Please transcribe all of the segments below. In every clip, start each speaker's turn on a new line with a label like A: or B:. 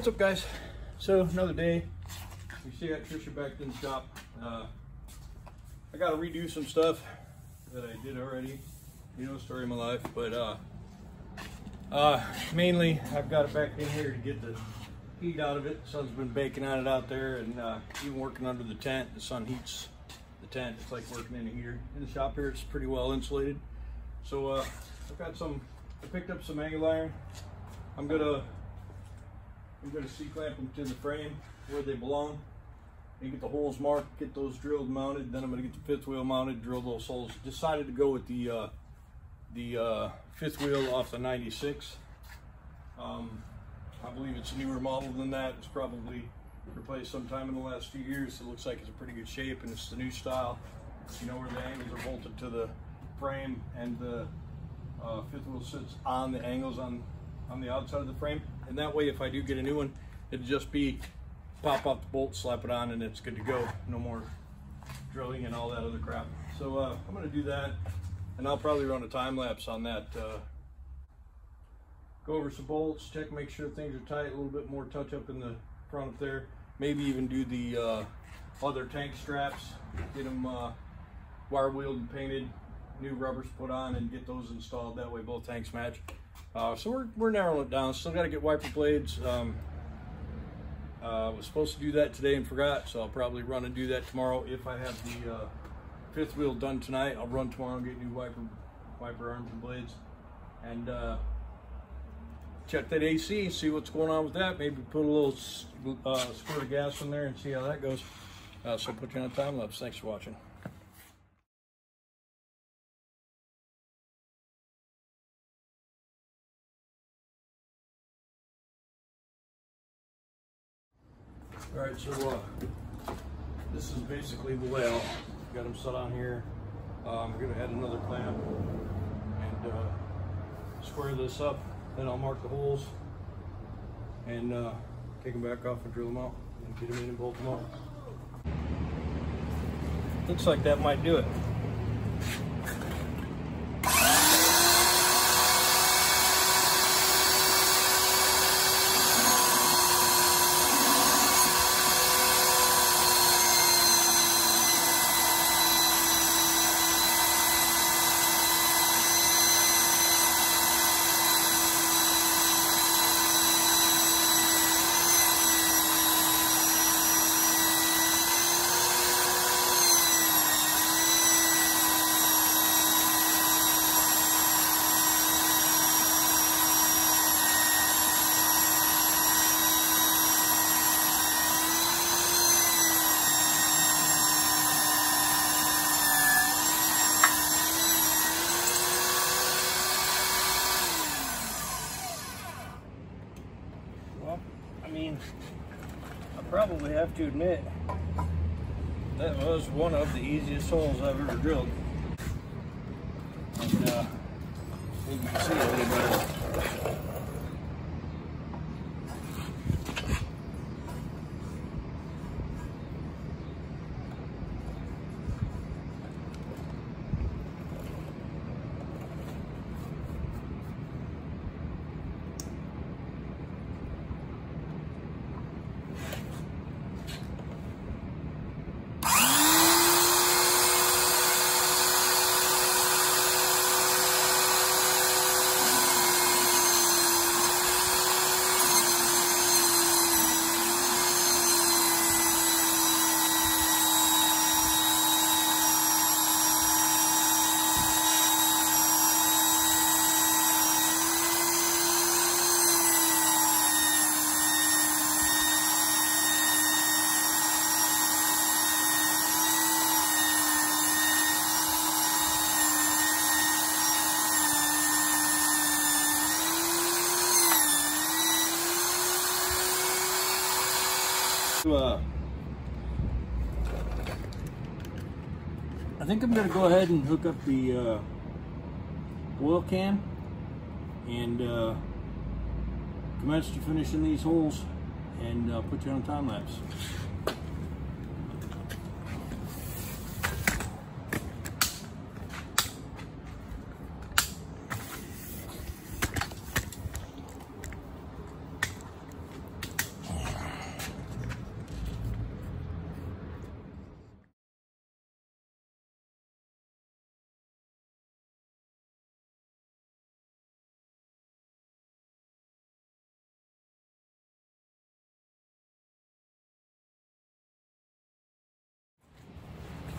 A: what's up guys? So another day. You see I got Trisha back in the shop. Uh, I gotta redo some stuff that I did already. You know, story of my life. But uh, uh, mainly I've got it back in here to get the heat out of it. The sun's been baking on it out there and uh, even working under the tent. The sun heats the tent. It's like working in a heater. In the shop here, it's pretty well insulated. So uh, I've got some, I picked up some angle iron. I'm gonna I'm going to C-clamp them to the frame where they belong and get the holes marked, get those drilled mounted. Then I'm going to get the fifth wheel mounted, drill those holes. Decided to go with the uh, the uh, fifth wheel off the 96. Um, I believe it's a newer model than that. It's probably replaced sometime in the last few years. It looks like it's in pretty good shape and it's the new style. You know where the angles are bolted to the frame and the uh, fifth wheel sits on the angles on on the outside of the frame. And that way, if I do get a new one, it'd just be pop off the bolt, slap it on, and it's good to go. No more drilling and all that other crap. So uh, I'm gonna do that, and I'll probably run a time lapse on that. Uh, go over some bolts, check, make sure things are tight, a little bit more touch up in the front up there. Maybe even do the uh, other tank straps, get them uh, wire wheeled and painted, new rubbers put on, and get those installed. That way both tanks match. Uh, so we're, we're narrowing it down. Still got to get wiper blades. Um, uh, was supposed to do that today and forgot, so I'll probably run and do that tomorrow. If I have the uh, fifth wheel done tonight, I'll run tomorrow and get new wiper wiper arms and blades. And uh, check that AC, see what's going on with that. Maybe put a little uh, squirt of gas in there and see how that goes. Uh, so put you on time lapse. Thanks for watching. All right, so uh, this is basically the layout. Got them set on here. I'm gonna add another clamp and uh, square this up. Then I'll mark the holes and uh, take them back off and drill them out and get them in and bolt them out. Looks like that might do it. Have to admit that was one of the easiest holes I've ever drilled. And, uh, you can see a little better. Uh, I think I'm going to go ahead and hook up the uh, oil can and uh, commence to finishing these holes and uh, put you on time lapse.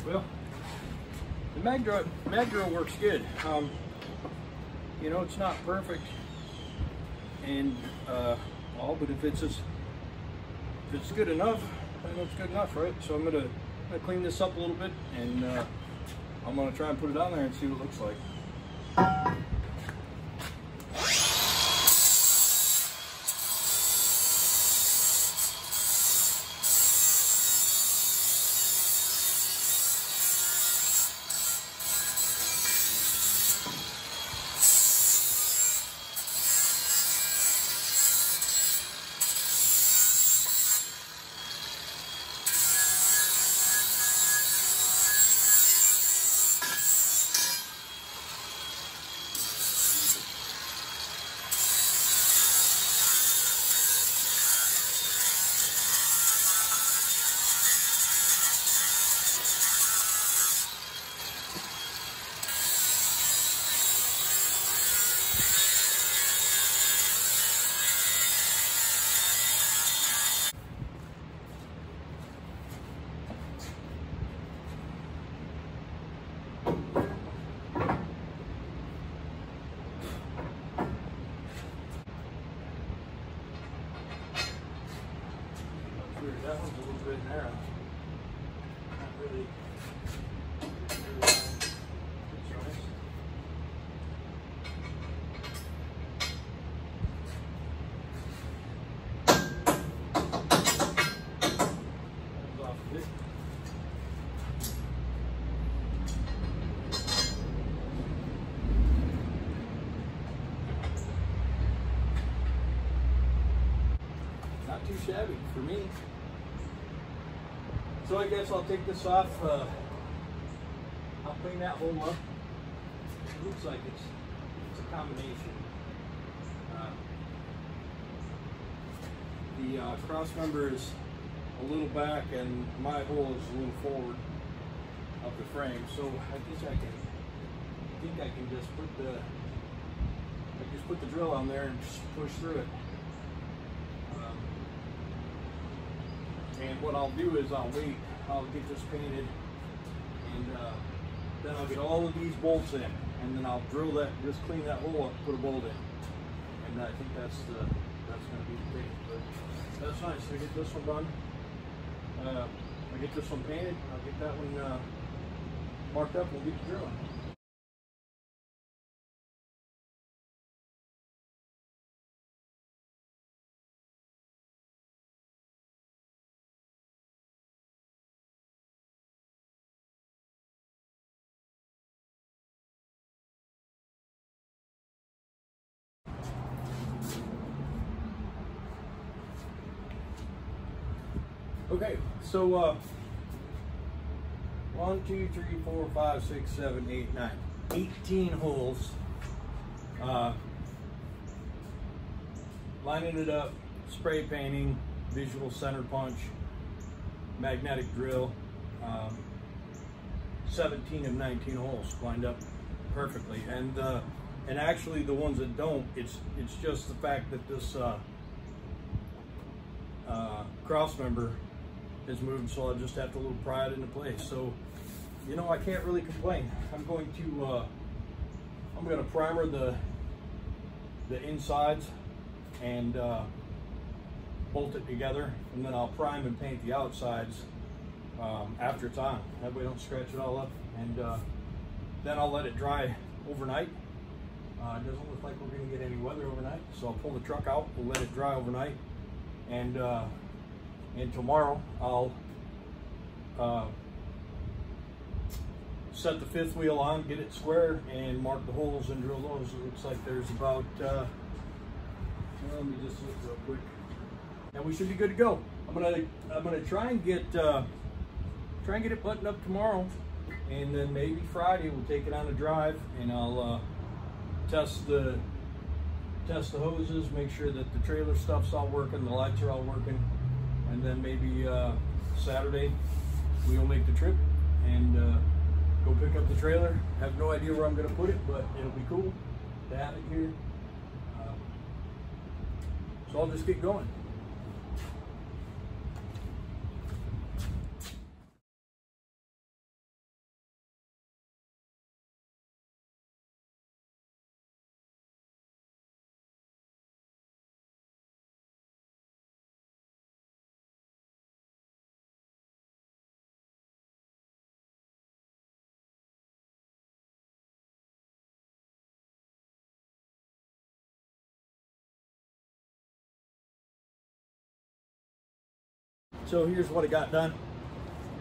A: Well, the mag drill, mag drill works good. Um, you know, it's not perfect and uh, all, but if it's if it's good enough, I know it's good enough, right? So I'm gonna, gonna clean this up a little bit and uh, I'm gonna try and put it on there and see what it looks like. Shabby for me. So I guess I'll take this off. Uh, I'll clean that hole up. It looks like it's it's a combination. Uh, the uh, cross member is a little back and my hole is a little forward of the frame. So I guess I can I think I can just put the I just put the drill on there and just push through it. Um, and what I'll do is I'll wait, I'll get this painted, and uh, then I'll get all of these bolts in, and then I'll drill that, just clean that hole up, put a bolt in. And I think that's the, that's gonna be the thing. But that's nice, I get this one done. Uh, I get this one painted, I'll get that one uh, marked up, we'll get to drilling. So uh, one, two, three, four, five, six, seven, eight, nine. 18 holes. Uh, lining it up, spray painting, visual center punch, magnetic drill. Um, 17 of 19 holes lined up perfectly. And uh, and actually the ones that don't, it's it's just the fact that this uh, uh, cross member is moved, so I'll just have to little pry it into place. So, you know, I can't really complain. I'm going to uh, I'm going to primer the the insides and uh, bolt it together, and then I'll prime and paint the outsides um, after it's on. That way, I don't scratch it all up, and uh, then I'll let it dry overnight. Uh, it doesn't look like we're going to get any weather overnight, so I'll pull the truck out. We'll let it dry overnight, and uh, and tomorrow I'll uh, set the fifth wheel on, get it square, and mark the holes and drill those. It looks like there's about, uh, let me just look real quick. And we should be good to go. I'm gonna, I'm gonna try and get, uh, try and get it buttoned up tomorrow, and then maybe Friday we'll take it on a drive, and I'll uh, test the, test the hoses, make sure that the trailer stuff's all working, the lights are all working, and then maybe uh, Saturday we'll make the trip and uh, go pick up the trailer. Have no idea where I'm going to put it, but it'll be cool to have it here. Uh, so I'll just get going. So here's what I got done.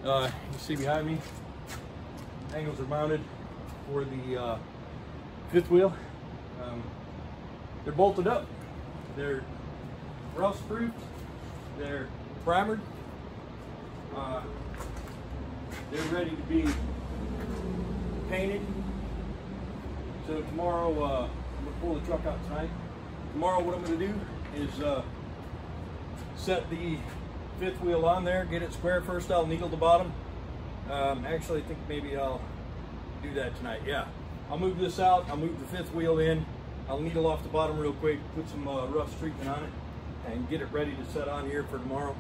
A: Uh, you see behind me, angles are mounted for the uh, fifth wheel. Um, they're bolted up. They're rust proofed. They're primered. Uh, they're ready to be painted. So tomorrow, uh, I'm gonna pull the truck out tonight. Tomorrow what I'm gonna do is uh, set the fifth wheel on there, get it square first. I'll needle the bottom. Um, actually, I think maybe I'll do that tonight. Yeah, I'll move this out. I'll move the fifth wheel in. I'll needle off the bottom real quick, put some uh, rust treatment on it, and get it ready to set on here for tomorrow.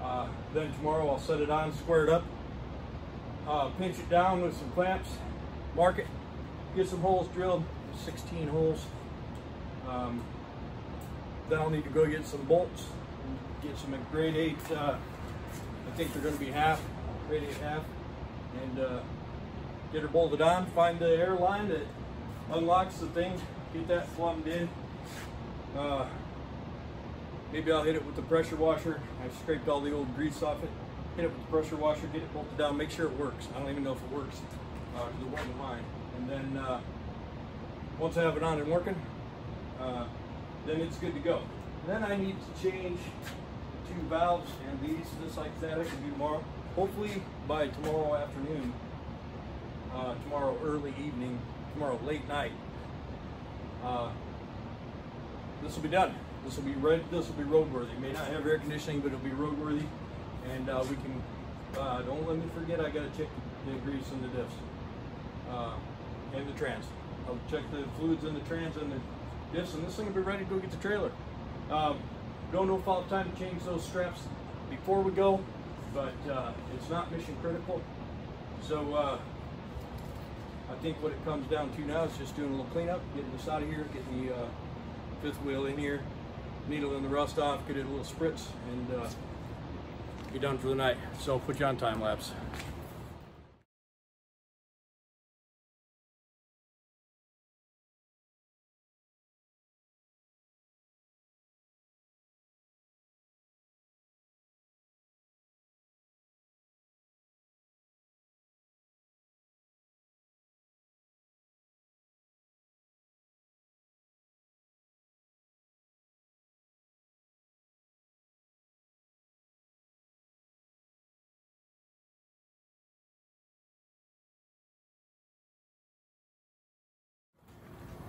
A: Uh, then tomorrow I'll set it on, square it up, uh, pinch it down with some clamps, mark it, get some holes drilled, 16 holes. Um, then I'll need to go get some bolts get some grade eight, uh, I think they're gonna be half, grade eight half, and uh, get her bolted on, find the air line that unlocks the thing, get that plumbed in. Uh, maybe I'll hit it with the pressure washer. I scraped all the old grease off it. Hit it with the pressure washer, get it bolted down, make sure it works. I don't even know if it works, uh, it wasn't mine. And then uh, once I have it on and working, uh, then it's good to go. Then I need to change two valves and these just like that I can do tomorrow. Hopefully by tomorrow afternoon, uh, tomorrow early evening, tomorrow late night, uh, this will be done. This will be red. This will be roadworthy. May not have air conditioning, but it'll be roadworthy, and uh, we can. Uh, don't let me forget. I got to check the grease and the diffs, uh, and the trans. I'll check the fluids in the trans and the diffs, and this thing will be ready to go get the trailer. Um, don't know if I'll have time to change those straps before we go, but uh, it's not mission critical. So uh, I think what it comes down to now is just doing a little cleanup, getting this out of here, getting the uh, fifth wheel in here, needling the rust off, get it a little spritz, and uh, be done for the night. So put you on time lapse.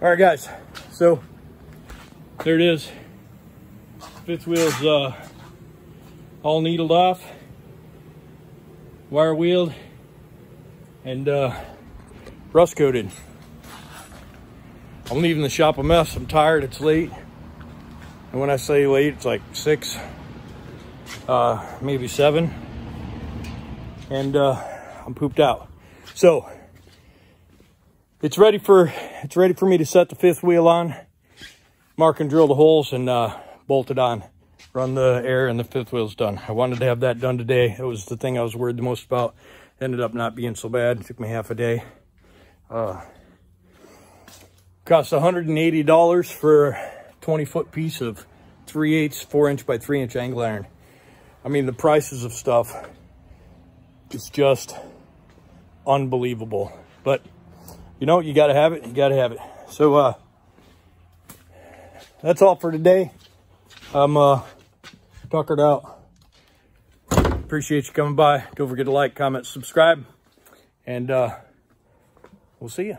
A: All right, guys. So there it is. Fifth wheel's uh, all needled off, wire wheeled, and uh, rust coated. I'm leaving the shop a mess. I'm tired. It's late. And when I say late, it's like six, uh, maybe seven. And uh, I'm pooped out. So it's ready for it's ready for me to set the fifth wheel on, mark and drill the holes, and uh, bolt it on. Run the air and the fifth wheel's done. I wanted to have that done today. It was the thing I was worried the most about. Ended up not being so bad. It took me half a day. Uh, cost $180 for a 20 foot piece of 3 8 4 inch by 3 inch angle iron. I mean, the prices of stuff it's just unbelievable. But you know, you got to have it. You got to have it. So, uh, that's all for today. I'm, uh, tuckered out. Appreciate you coming by. Don't forget to like, comment, subscribe, and, uh, we'll see you.